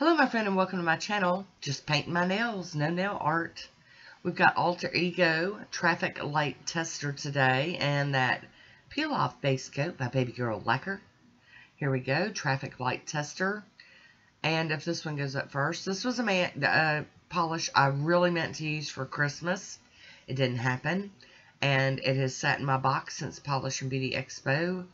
Hello my friend and welcome to my channel. Just painting my nails, no nail art. We've got Alter Ego Traffic Lite Tester today and that Peel Off Base Coat by Baby Girl Lacquer. Here we go, Traffic Lite Tester. And if this one goes up first, this was a man, uh, polish I really meant to use for Christmas. It didn't happen. And it has sat in my box since Polish and Beauty Expo.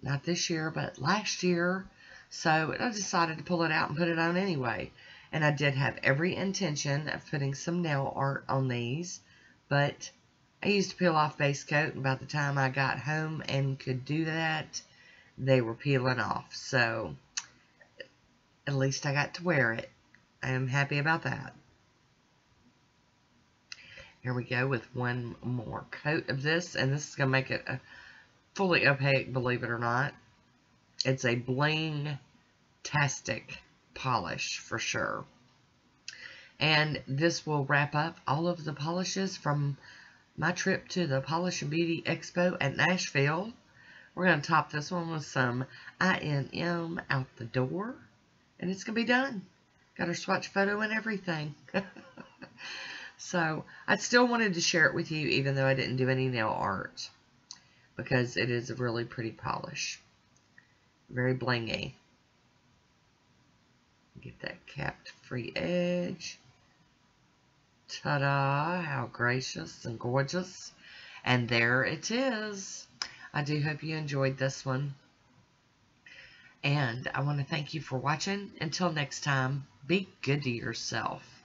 Not this year, but last year. So I decided to pull it out and put it on anyway. And I did have every intention of putting some nail art on these. But I used to peel off base coat. And by the time I got home and could do that, they were peeling off. So at least I got to wear it. I am happy about that. Here we go with one more coat of this. And this is going to make it fully opaque, believe it or not. It's a bling-tastic polish for sure. And this will wrap up all of the polishes from my trip to the Polish and Beauty Expo at Nashville. We're going to top this one with some INM out the door. And it's going to be done. Got our swatch photo and everything. so, I still wanted to share it with you even though I didn't do any nail art. Because it is a really pretty polish. Very blingy. Get that capped free edge. Ta-da! How gracious and gorgeous. And there it is. I do hope you enjoyed this one. And I want to thank you for watching. Until next time, be good to yourself.